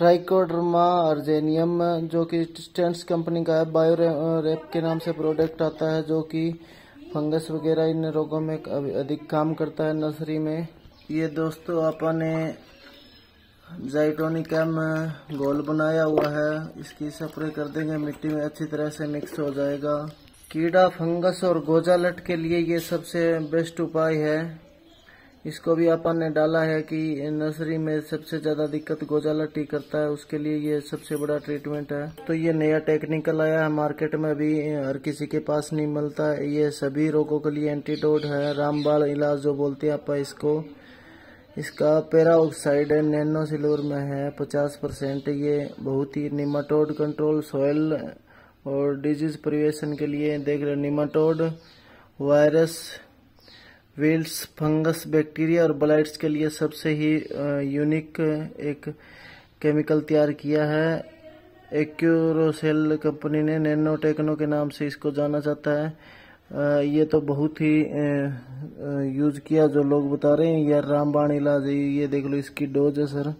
Trichoderma अर्जेनियम, जो कि stents company का है बायो रेप के नाम से प्रोडक्ट आता है, जो कि फंगस वगैरह इन रोगों में अधिक काम करता है नर्सरी में। ये दोस्तों, आपने जाइटोनिकम गोल बनाया हुआ है। इसकी स्प्रे कर देंगे, मिट्टी में अच्छी तरह से मिक्स हो जाएगा। कीड़ा, फंगस और गोजालट के लिए ये सबसे बेस्ट उपाय है। इसको भी अपन ने डाला है कि नर्सरी में सबसे ज़्यादा दिक्कत गोजालट ही करता है, उसके लिए ये सबसे बड़ा ट्रीटमेंट है। तो ये नया टेक्निकल आया है मार्केट में भी हर किसी के पास नहीं मिलता। ये सभी रोगों के लिए एंटीडोट है रामबाल इलाज जो बोलते हैं आप इसको। इसका पेरा ऑक्साइड है नैनो सिल्वर में है, पचास परसेंट। ये बहुत ही निमाटोड कंट्रोल सॉइल और डिज़ीज़ प्रिवेशन के लिए देख रहे निमाटोड वायरस वेल्स, फंगस, बैक्टीरिया और ब्लाइट्स के लिए सबसे ही यूनिक, एक केमिकल तैयार किया है। एक्यूरोसेल कंपनी ने नैनो टेक्नो के नाम से इसको जाना जाता है। ये तो बहुत ही यूज़ किया जो लोग बता रहे हैं। यार रामबाण इलाज ये देख लो इसकी डोज है, सर।